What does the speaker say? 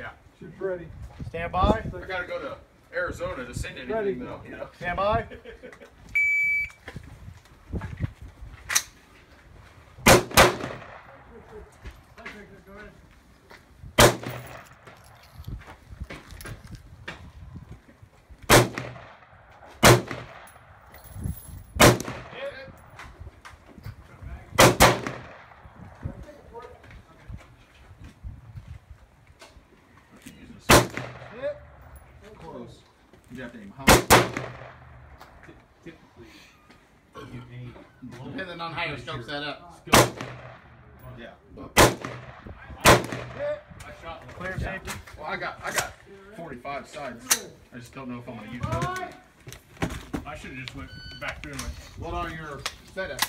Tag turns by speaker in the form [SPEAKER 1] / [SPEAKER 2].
[SPEAKER 1] Yeah.
[SPEAKER 2] Shoot ready.
[SPEAKER 3] Stand by.
[SPEAKER 1] I gotta go to Arizona to send anything
[SPEAKER 2] Ready.
[SPEAKER 1] though, you know.
[SPEAKER 3] Stand by.
[SPEAKER 1] You have to aim high.
[SPEAKER 4] Typically, you need.
[SPEAKER 5] Depending on how your scope set up.
[SPEAKER 1] Yeah.
[SPEAKER 4] I shot one.
[SPEAKER 3] Clear safety.
[SPEAKER 1] Well, I got I got 45 sides. I just don't know if I'm gonna use those.
[SPEAKER 4] I should have just went back through and went.
[SPEAKER 5] What are your setup?